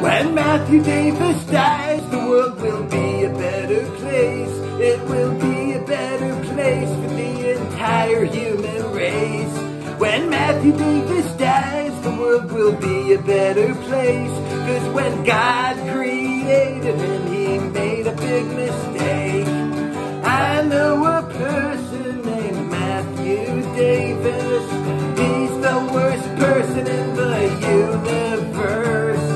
When Matthew Davis dies, the world will be a better place. It will be a better place for the entire human race. When Matthew Davis dies, the world will be a better place. Cause when God created him, he made a big mistake. Davis. He's the worst person in the universe.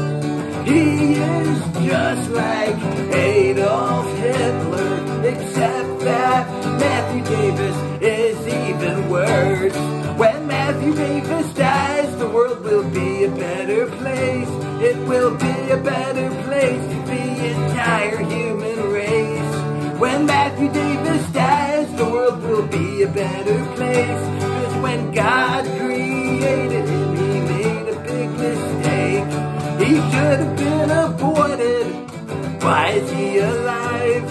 He is just like Adolf Hitler, except that Matthew Davis is even worse. When Matthew Davis dies, the world will be a better place. It will be a better place the entire human race. When Matthew Davis dies, God created him, he made a big mistake. He should have been aborted. Why is he alive?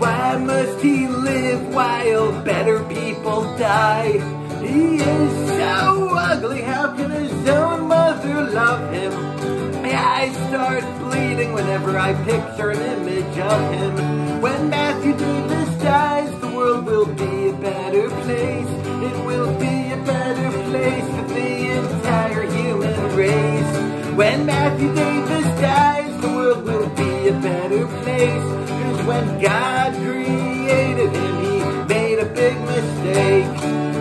Why must he live while better people die? He is so ugly, how can his own mother love him? Eyes start bleeding whenever I picture an image of him. When Matthew Davis dies, the world will be When Matthew Davis dies, the world will be a better place. Cause when God created him, he made a big mistake.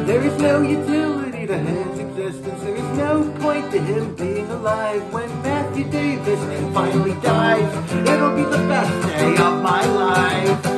There is no utility to his existence. There is no point to him being alive. When Matthew Davis finally dies, it'll be the best day of my life.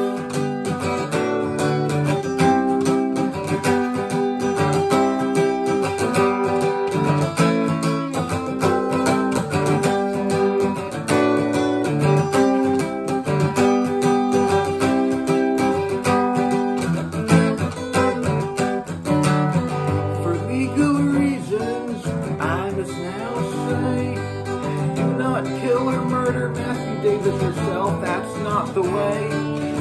Now say, do not kill or murder Matthew Davis herself, that's not the way.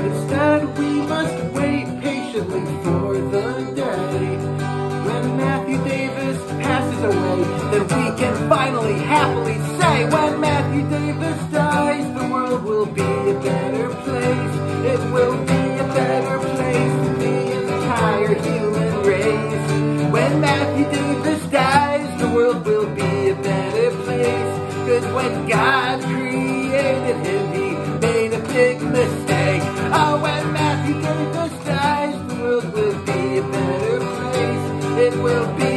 Instead, we must wait patiently for the day. When Matthew Davis passes away, then we can finally happily say, when Matthew Davis dies, the world will be a better place. It will be a better place for the entire human race. When Matthew Davis dies, God created him, he made a big mistake. Oh, when Matthew Davis dies, the world will be a better place. It will be